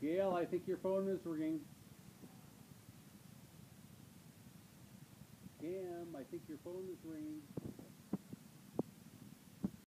Gail, I think your phone is ringing. Gam, I think your phone is ringing.